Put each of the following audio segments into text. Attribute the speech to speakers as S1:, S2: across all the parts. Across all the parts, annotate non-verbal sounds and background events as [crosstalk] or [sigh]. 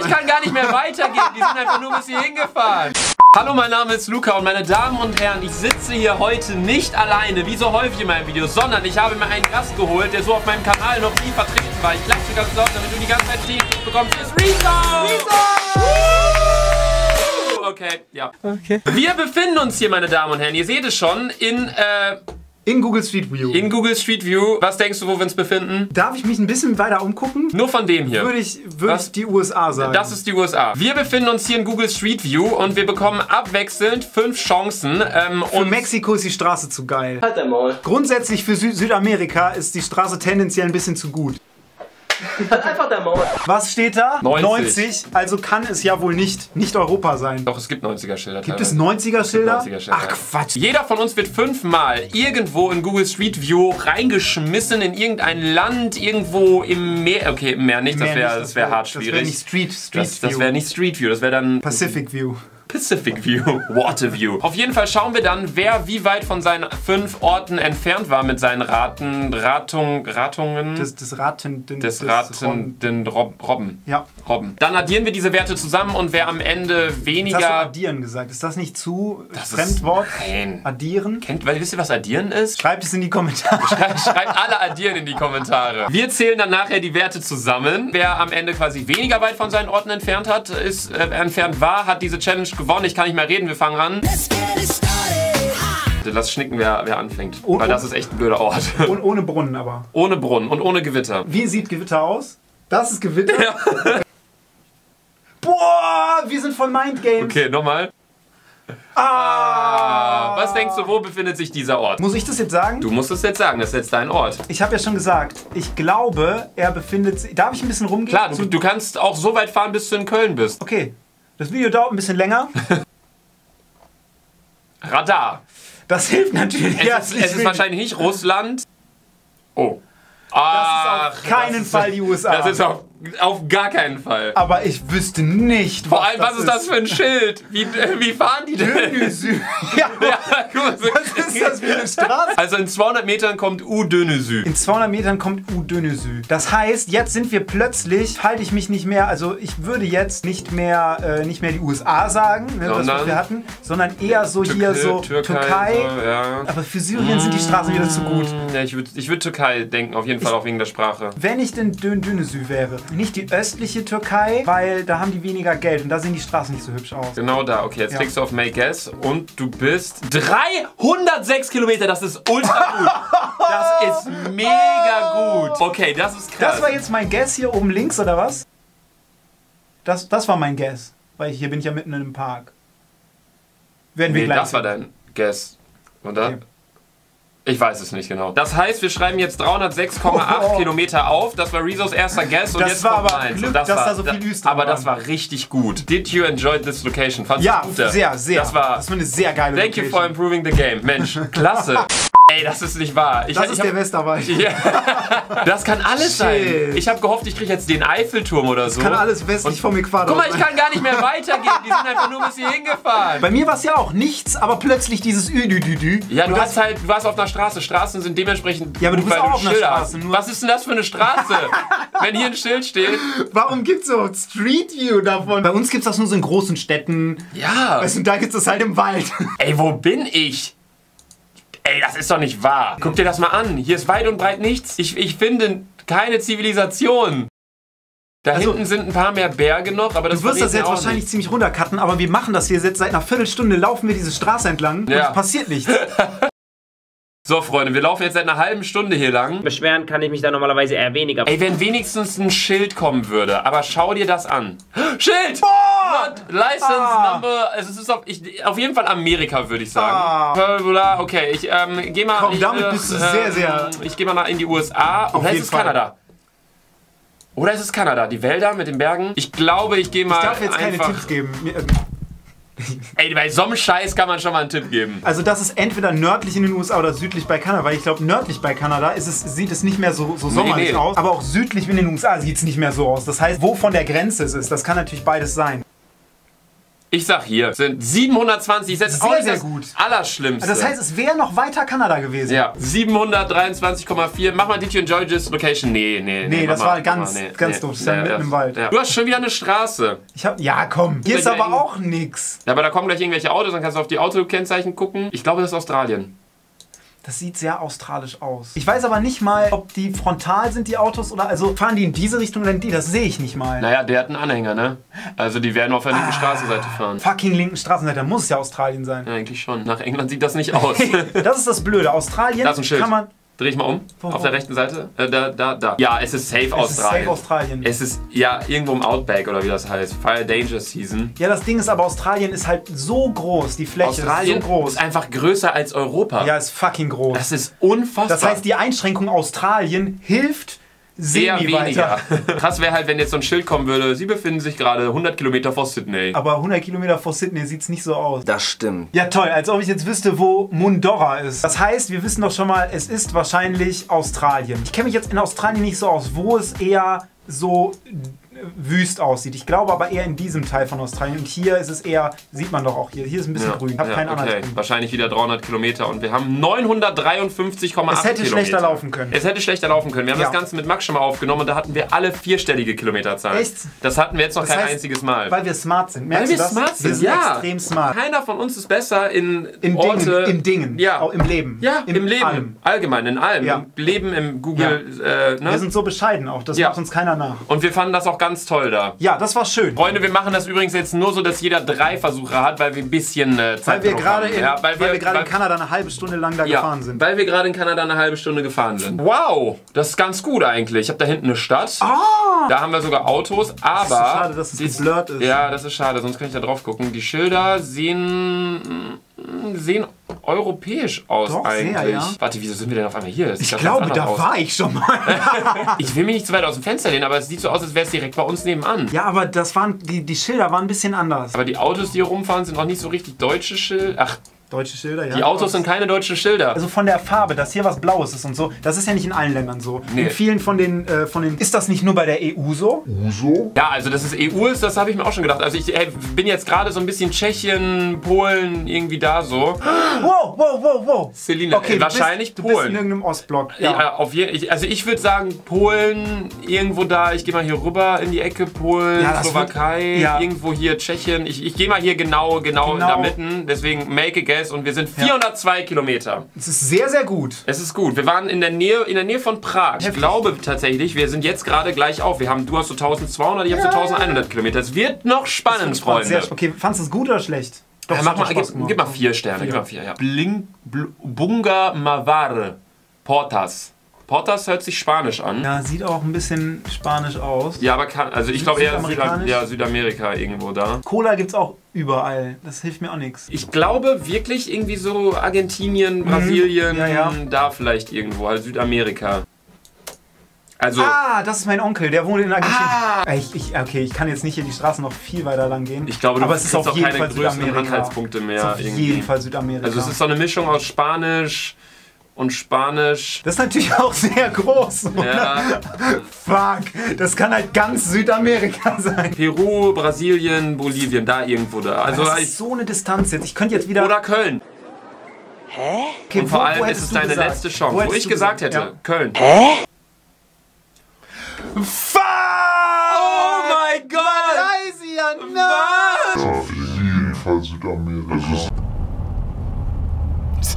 S1: Ich kann gar nicht mehr weitergehen. Die sind einfach nur bis hier hingefahren. Hallo, mein Name ist Luca und meine Damen und Herren, ich sitze hier heute nicht alleine, wie so häufig in meinen Videos, sondern ich habe mir einen Gast geholt, der so auf meinem Kanal noch nie vertreten war. Ich klatsche ganz laut, damit du die ganze Zeit Stehend bekommst. Hier ist Rezo! Rezo! Okay, ja.
S2: Okay.
S1: Wir befinden uns hier, meine Damen und Herren, ihr seht es schon, in, äh,
S2: In Google Street View.
S1: in Google Street View. Was denkst du, wo wir uns befinden?
S2: Darf ich mich ein bisschen weiter umgucken?
S1: Nur von dem hier.
S2: Würde ich, würde
S1: Was?
S2: ich die USA sagen.
S1: Das ist die USA. Wir befinden uns hier in Google Street View und wir bekommen abwechselnd fünf Chancen. Ähm,
S2: Für
S1: und
S2: Mexiko ist die Straße zu geil.
S3: Halt dein Maul.
S2: Grundsätzlich für Sü Südamerika ist die Straße tendenziell ein bisschen zu gut.
S3: Einfach dein Maul.
S2: Was steht da?
S1: 90.
S2: Also kann es ja wohl nicht, nicht Europa sein.
S1: Doch, es gibt 90er-Schilder.
S2: Gibt es 90er-Schilder?
S1: 90er-Schilder.
S2: Ach Quatsch.
S1: Jeder von uns wird fünfmal irgendwo in Google Street View reingeschmissen in irgendein Land, irgendwo im Meer. Okay, im Meer nicht, das wäre das wär hart
S2: Das wäre
S1: schwierig.
S2: nicht Street, Street
S1: das das
S2: View.
S1: wäre nicht Street View, das wäre dann
S2: Pacific View.
S1: Pacific View, [laughs] Water View. Auf jeden Fall schauen wir dann, wer wie weit von seinen fünf Orten entfernt war mit seinen Raten, Ratung, Ratungen
S2: Des, des Ratenden.
S1: des ratenden Rob, Robben.
S2: Ja.
S1: Robben. Dann addieren wir diese Werte zusammen und wer am Ende
S2: Jetzt hast du
S1: weniger...
S2: addieren gesagt. Ist das nicht zu
S1: Das ist-
S2: Fremdwort?
S1: Nein.
S2: Addieren?
S1: Kennt, weil, wisst ihr, was addieren ist?
S2: Schreibt es in die Kommentare. [laughs]
S1: Schreibt alle addieren in die Kommentare. Wir zählen dann nachher die Werte zusammen. Wer am Ende quasi weniger weit von seinen Orten entfernt hat, ist äh, entfernt war, hat diese Challenge gewonnen. Ich kann nicht mehr reden, wir fangen an. Lass schnicken, wer, wer anfängt.
S2: Und-
S1: weil das ist echt ein blöder Ort. [laughs]
S2: Und ohne Brunnen aber.
S1: ohne Brunnen und ohne Gewitter.
S2: Wie sieht Gewitter aus? Das ist Gewitter? [laughs] Boah, wir sind voll Mind Games.
S1: Okay, nochmal.
S2: Ah.
S1: Was denkst du, wo befindet sich dieser Ort?
S2: Muss ich das jetzt sagen?
S1: Du musst es jetzt sagen, das ist jetzt dein Ort.
S2: Ich habe ja schon gesagt, ich glaube, er befindet sich. Darf ich ein bisschen rumgehen?
S1: Klar, du, du kannst auch so weit fahren, bis du in Köln bist.
S2: Okay, das Video dauert ein bisschen länger. [laughs]
S1: Radar.
S2: Das hilft natürlich
S1: Es, ist, es ist wahrscheinlich nicht Russland. Oh.
S2: Das
S1: Ach,
S2: ist auf keinen
S1: das ist-
S2: Fall die USA.
S1: Das ist auf, auf gar keinen Fall.
S2: Aber ich wüsste nicht,
S1: Vor allem, was ist das für ein Schild? Wie, äh, wie fahren die denn?
S2: Dönüsü. [laughs] ja,
S1: Ja,
S2: was ist das für eine Straße?
S1: Also in 200 Metern kommt U-Dönnesü.
S2: In 200 Metern kommt U-Dönüsü. Das heißt, jetzt sind wir plötzlich, halte ich mich nicht mehr, also ich würde jetzt nicht mehr, äh, nicht mehr die USA sagen, ne, das, was
S1: Sondern?
S2: wir hatten, sondern eher so hier so Türkei.
S1: so, ja.
S2: Aber für Syrien sind die Straßen wieder zu gut.
S1: Ja, ich würde ich würd Türkei denken, auf jeden Fall auch wegen der Sprache.
S2: Wenn ich denn Dön Dönüsü wäre, nicht die östliche Türkei, weil da haben die weniger Geld und da sehen die Straßen nicht so hübsch aus.
S1: Genau da, okay, jetzt
S2: Ja.
S1: klickst du auf Make Guess und du bist 306 Kilometer, das ist ultra [laughs] gut. Das ist mega gut. Okay, das ist krass.
S2: Das war jetzt mein Guess hier oben links, oder was? Das, das war mein Guess, weil hier bin ich ja mitten in einem Park. Werden wir
S1: nee,
S2: gleich
S1: das war dein Guess, oder?
S2: Okay.
S1: Ich weiß es nicht genau. Das heißt, wir schreiben jetzt 306,8
S2: Oh.
S1: Kilometer auf. Das war Rezos erster Guess und
S2: Das
S1: jetzt
S2: war aber
S1: meins.
S2: Glück,
S1: das
S2: dass
S1: war,
S2: da so viel Düster
S1: Aber das
S2: waren.
S1: war richtig gut. Did you enjoy this location? Fandest
S2: Ja, sehr, sehr.
S1: Das war
S2: das war eine sehr geile
S1: Thank you for
S2: Location.
S1: improving the game. Mensch, klasse. [laughs] Ey, das ist nicht wahr. Ich,
S2: Das
S1: ich
S2: ist
S1: hab-
S2: der Westerwald.
S1: Ja. [laughs] Das kann alles sein.
S2: Shit.
S1: Ich habe gehofft, ich kriege jetzt den Eiffelturm oder so.
S2: Kann alles westlich vom Äquator
S1: Guck mal, ich
S2: sein.
S1: kann gar nicht mehr weitergehen. Die sind einfach nur bis hier hingefahren.
S2: Bei mir war es ja auch nichts, aber plötzlich dieses Ü-Dü-Dü-Dü.
S1: Ja, du
S2: Und
S1: hast halt, du warst auf einer Straße. Straßen sind dementsprechend.
S2: Ja, aber du bist auch auf einer Straße,
S1: Was ist denn das für eine Straße? [laughs] Wenn hier ein Schild steht.
S2: Warum gibt's so Street View davon? Bei uns gibt's das nur so in großen Städten.
S1: Ja.
S2: Weißt du, da gibt's das halt im Wald.
S1: Ey, wo bin ich? Ey, das ist doch nicht wahr. Guck dir das mal an. Hier ist weit und breit nichts. Ich, ich finde keine Zivilisation. Da
S2: Also-
S1: hinten sind ein paar mehr Berge noch, aber das
S2: Du wirst das jetzt wahrscheinlich
S1: nicht.
S2: ziemlich runtercutten, aber wir machen das hier jetzt seit einer Viertelstunde, laufen wir diese Straße entlang
S1: Ja.
S2: und es passiert nichts. [laughs]
S1: So, Freunde, wir laufen jetzt seit einer halben Stunde hier lang.
S3: Beschweren kann ich mich da normalerweise eher weniger.
S1: Ey, wenn wenigstens ein Schild kommen würde. Aber schau dir das an. Schild! Not license
S2: Ah.
S1: number. Es ist auf, ich, auf jeden Fall Amerika, würde ich sagen. Bla, Okay, ich ähm, geh mal.
S2: Komm,
S1: ich,
S2: damit
S1: äh,
S2: bist du sehr, sehr-
S1: Ich gehe mal nach in die USA. Oder
S2: jeden
S1: ist es
S2: Fall.
S1: Kanada? Oder ist es Kanada? Die Wälder mit den Bergen? Ich glaube, ich gehe mal.
S2: Ich darf jetzt keine
S1: einfach,
S2: Tipps geben. [laughs]
S1: Ey, bei so einem Scheiß kann man schon mal einen Tipp geben.
S2: Also das ist entweder nördlich in den USA oder südlich bei Kanada, weil ich glaube, nördlich bei Kanada ist es, sieht es nicht mehr so, so sommerlich
S1: nee.
S2: aus, aber auch südlich in den USA sieht es nicht mehr so aus. Das heißt, wo von der Grenze es ist, das kann natürlich beides sein.
S1: Ich sag hier, sind 720. Das ist
S2: Sehr, sehr gut.
S1: Allerschlimmste.
S2: Das heißt, es wäre noch weiter Kanada gewesen.
S1: ja, 723,4. Mach mal DT and George's Location. Nee, nee,
S2: Nee, das
S1: mach
S2: war
S1: mal,
S2: ganz-
S1: mal,
S2: ganz doof. Das ist ja mitten im Wald.
S1: Ja. Du hast schon wieder eine Straße.
S2: Ich hab, ja, komm. Hier ist
S1: Ja,
S2: aber auch nix.
S1: Ja, aber da kommen gleich irgendwelche Autos, dann kannst du auf die Autokennzeichen gucken. Ich glaube, das ist Australien.
S2: Das sieht sehr australisch aus. Ich weiß aber nicht mal, ob die frontal sind, die Autos, oder also fahren die in diese Richtung oder in die. Das sehe ich nicht mal.
S1: Naja, der hat einen Anhänger, ne? Also die werden auf der
S2: Ah.
S1: linken Straßenseite fahren.
S2: Fucking linken Straßenseite, muss es ja Australien sein.
S1: Ja, eigentlich schon. Nach England sieht das nicht aus. [laughs]
S2: Das ist das Blöde. Australien
S1: Da
S2: kann man.
S1: Dreh ich mal um.
S2: Wo,
S1: Auf der rechten Seite. Äh, da, da, da. Ja, es ist safe
S2: Es ist
S1: Australien.
S2: safe Australien.
S1: Es ist ja irgendwo im Outback oder wie das heißt. Fire Danger Season.
S2: Ja, das Ding ist aber, Australien ist halt so groß. Die Fläche
S1: Australien
S2: ist so groß.
S1: ist einfach größer als Europa.
S2: Ja, ist fucking groß.
S1: Das ist unfassbar.
S2: Das heißt, die Einschränkung Australien hilft
S1: eher
S2: semi
S1: weniger.
S2: weiter. [laughs]
S1: Krass wäre halt, wenn jetzt so ein Schild kommen würde. Sie befinden sich gerade 100 Kilometer vor Sydney.
S2: Aber 100 Kilometer vor Sydney sieht es nicht so aus.
S4: Das stimmt.
S2: Ja, toll, als ob ich jetzt wüsste, wo Mundora ist. Das heißt, wir wissen doch schon mal, es ist wahrscheinlich Australien. Ich kenne mich jetzt in Australien nicht so aus, wo es eher so wüst aussieht. Ich glaube aber eher in diesem Teil von Australien. Und hier ist es eher, sieht man doch auch hier, hier ist ein bisschen grün. Ich habe
S1: ja,
S2: keinen
S1: okay.
S2: Anhaltspunkt.
S1: Wahrscheinlich wieder 300 Kilometer und wir haben 953,8
S2: Es hätte
S1: Kilometer.
S2: schlechter laufen können.
S1: Es hätte schlechter laufen können. Wir haben
S2: Ja.
S1: das Ganze mit Max schon mal aufgenommen und da hatten wir alle vierstellige Kilometerzahl.
S2: Echt?
S1: Das hatten wir jetzt noch
S2: Das
S1: kein
S2: heißt,
S1: einziges Mal.
S2: Weil wir smart sind. Merkst
S1: wir
S2: du das?
S1: smart sind,
S2: wir sind
S1: ja.
S2: extrem smart.
S1: Keiner von uns ist besser in,
S2: Im
S1: Orte.
S2: Dingen, im Dingen,
S1: Ja.
S2: auch im Leben.
S1: Ja, im, Leben.
S2: allem.
S1: Allgemein, in allem.
S2: Ja.
S1: Im Leben, im Google. Äh, ne?
S2: Wir sind so bescheiden auch, das
S1: Ja.
S2: macht uns keiner nach.
S1: und wir fanden das auch ganz toll da.
S2: Ja, das war schön.
S1: Freunde, wir machen das übrigens jetzt nur so, dass jeder drei Versuche hat, weil wir ein bisschen äh, Zeit
S2: Weil wir gerade
S1: haben.
S2: in,
S1: ja,
S2: weil wir gerade in
S1: weil-
S2: Kanada eine halbe Stunde lang da
S1: Ja,
S2: gefahren sind.
S1: weil wir gerade in Kanada eine halbe Stunde gefahren sind. Wow, das ist ganz gut eigentlich. Ich habe da hinten eine Stadt. Da haben wir sogar Autos, aber...
S2: Ah! so schade, dass es geblurrt ist.
S1: Ja, das ist schade, sonst kann ich da drauf gucken. Die Schilder sehen... sehen europäisch aus
S2: Doch, sehr,
S1: eigentlich.
S2: ja.
S1: Warte, wieso sind wir denn auf einmal hier? Das
S2: Ich glaube, da
S1: aus.
S2: war ich schon mal. [laughs]
S1: Ich will mich nicht zu weit aus dem Fenster lehnen, aber es sieht so aus, als wäre es direkt bei uns nebenan.
S2: ja, aber das waren, die, die Schilder waren ein bisschen anders.
S1: Aber die Autos, die hier rumfahren, sind auch nicht so richtig deutsche Schilder. Ach,
S2: Deutsche Schilder, ja.
S1: die Autos sind keine deutschen Schilder.
S2: Also von der Farbe, dass hier was Blaues ist und so, das ist ja nicht in allen Ländern so.
S1: Nee.
S2: In vielen von den, äh, von den. Ist das nicht nur bei der EU so?
S1: Ja, also dass es EU ist, das habe ich mir auch schon gedacht. Also ich ey, bin jetzt gerade so ein bisschen Tschechien, Polen, irgendwie da so.
S2: Wow, wow, wow, wow.
S1: Selina,
S2: Okay,
S1: äh, wahrscheinlich
S2: du bist, du bist
S1: Polen.
S2: in irgendeinem Ostblock.
S1: Ja.
S2: Ja.
S1: auf je, ich, also ich würde sagen Polen, irgendwo da, ich gehe mal hier rüber in die Ecke, Polen,
S2: Ja,
S1: Slowakei,
S2: wird- ja.
S1: irgendwo hier Tschechien. Ich, ich gehe mal hier genau, genau, in
S2: Genau.
S1: der Mitte, deswegen make a guess und wir sind 402 Kilometer.
S2: Es ist sehr, sehr gut.
S1: Es ist gut. Wir waren in der Nähe, in der Nähe von Prag. Ich glaube tatsächlich, wir sind jetzt gerade gleich auf. Wir haben, du hast so 1200, ich habe so 1100 Kilometer. Es wird noch spannend, Freunde.
S2: Sehr, okay, fandest du es gut oder schlecht? Doch,
S1: Ja,
S2: es
S1: mach mal, gib, gib mal vier Sterne. Gib mal vier, ja. Bling, bl, bunga Mavare. Portas. Portas hört sich spanisch an. Ja,
S2: Ja, sieht auch ein bisschen spanisch aus.
S1: aber kann, also ich glaube eher Süda, ja, Südamerika irgendwo da.
S2: Cola gibt's auch überall. Das hilft mir auch nichts.
S1: Ich glaube wirklich irgendwie so Argentinien, Brasilien,
S2: Mhm. Ja, ja.
S1: da vielleicht irgendwo, also Südamerika. Also,
S2: Ah, das ist mein Onkel, der wohnt in Argentinien.
S1: Ah.
S2: Ich, ich, okay, ich kann jetzt nicht hier die Straße noch viel weiter lang gehen.
S1: ich glaube, du
S2: aber es ist auf
S1: auch
S2: jeden
S1: keine
S2: Fall Südamerika.
S1: Anhaltspunkte
S2: Es ist
S1: mehr.
S2: auf
S1: irgendwie.
S2: jeden Fall Südamerika.
S1: Also es ist so eine Mischung aus Spanisch und Spanisch.
S2: das ist natürlich auch sehr groß. oder?
S1: Ja,
S2: Fuck, das kann halt ganz Südamerika sein.
S1: Peru, Brasilien, Bolivien, da irgendwo da. Also
S2: das ist so eine Distanz jetzt. Ich könnte jetzt wieder.
S1: oder Köln.
S2: okay,
S1: Und vor
S2: wo- wo
S1: allem ist
S2: hättest
S1: es deine
S2: gesagt?
S1: letzte Chance. Wo,
S2: hättest
S1: ich
S2: du
S1: gesagt hätte,
S2: Ja.
S1: Köln.
S2: Fuck!
S1: Oh mein Gott!
S2: Malaysia, nein!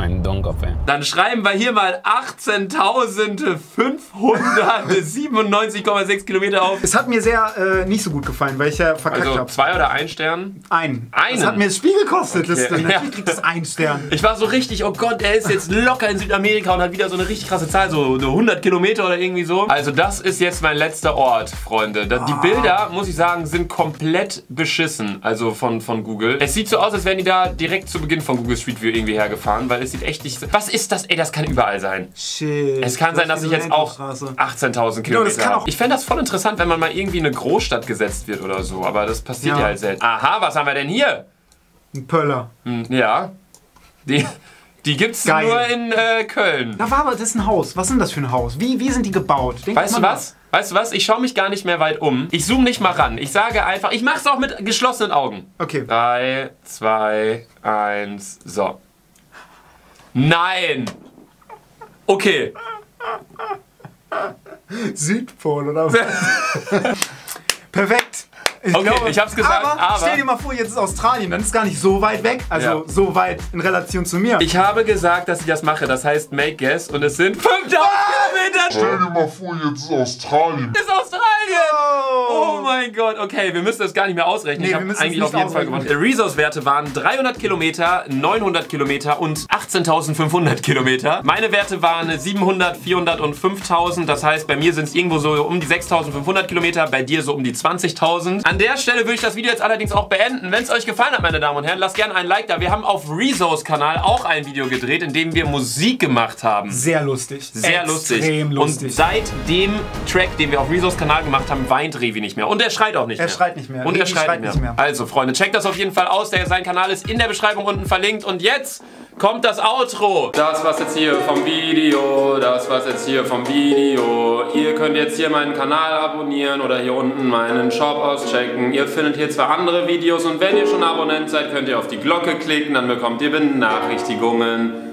S5: So ein Donkerfan.
S1: Dann schreiben wir hier mal 18.597,6 Kilometer auf.
S2: Es hat mir sehr äh, nicht so gut gefallen, weil ich ja verkackt
S1: Also
S2: habe.
S1: zwei oder ein Stern.
S2: Ein.
S1: Einen?
S2: Das hat mir das Spiel gekostet. Das,
S1: Okay.
S2: natürlich kriegt es einen Stern.
S1: Ich war so richtig, oh Gott, der ist jetzt locker in Südamerika und hat wieder so eine richtig krasse Zahl, so eine 100 Kilometer oder irgendwie so. Also das ist jetzt mein letzter Ort, Freunde. Da- Die Bilder, muss ich sagen, sind komplett beschissen, also von, von Google. Es sieht so aus, als wären die da direkt zu Beginn von Google Street View irgendwie hergefahren, weil es sieht echt nicht... Was ist das? Ey, das kann überall sein.
S2: Shit.
S1: Es kann sein, dass ich jetzt auch 18.000 Kilometer habe. Ich fände das voll interessant, wenn man mal irgendwie in eine Großstadt gesetzt wird oder so, aber das passiert ja,
S2: Ja.
S1: halt selten. Aha, was haben wir denn hier?
S2: Ein Pöller.
S1: Hm, ja, die, die gibt's
S2: Geil.
S1: nur in äh, Köln.
S2: Da war aber, das ist ein Haus. Was ist denn das für ein Haus? Wie, wie sind die gebaut? Denk
S1: Weißt du
S2: mal
S1: was? Weißt du was? Ich schaue mich gar nicht mehr weit um. Ich zoome nicht mal ran. Ich sage einfach, ich mache es auch mit geschlossenen Augen.
S2: Okay.
S1: 3, 2, 1, so. Nein! Okay.
S2: Südpol, oder was? [laughs] Perfekt. Ich
S1: Okay, ich hab's gesagt, aber-
S2: stell dir mal vor, jetzt ist Australien, dann ist gar nicht so weit weg, also
S1: Ja.
S2: so weit in Relation zu mir.
S1: Ich habe gesagt, dass ich das mache. Das heißt Make Guess und es sind 5000 Kilometer.
S6: Stell dir mal vor, jetzt ist Australien.
S1: Ist Australien! Oh mein Gott, okay, wir müssen das gar nicht mehr ausrechnen.
S2: Nee,
S1: ich
S2: wir
S1: habe
S2: müssen
S1: eigentlich
S2: es
S1: auf
S2: nicht
S1: jeden Fall gewonnen. Resource-Werte waren 300 Kilometer, 900 Kilometer und 18.500 Kilometer. Meine Werte waren 700, 400 und 5000. Das heißt, bei mir sind es irgendwo so um die 6.500 Kilometer, bei dir so um die 20.000. An der Stelle würde ich das Video jetzt allerdings auch beenden. Wenn es euch gefallen hat, meine Damen und Herren, lasst gerne ein Like da. Wir haben auf Resource-Kanal auch ein Video gedreht, in dem wir Musik gemacht haben.
S2: Sehr lustig.
S1: Sehr lustig.
S2: Extrem lustig.
S1: Und seit dem Track, den wir auf Resource Kanal gemacht haben, weint Revi nicht mehr. Und er schreit auch nicht
S2: Er
S1: mehr.
S2: schreit nicht mehr.
S1: Und er
S2: Revi
S1: schreit,
S2: schreit
S1: nicht,
S2: nicht
S1: mehr.
S2: mehr.
S1: Also, Freunde, checkt das auf jeden Fall aus. Der, sein Kanal ist in der Beschreibung unten verlinkt. Und jetzt kommt das Outro. Das war's jetzt hier vom Video. Das war's jetzt hier vom Video. Ihr könnt jetzt hier meinen Kanal abonnieren oder hier unten meinen Shop auschecken. Ihr findet hier zwei andere Videos. Und wenn ihr schon Abonnent seid, könnt ihr auf die Glocke klicken. Dann bekommt ihr Benachrichtigungen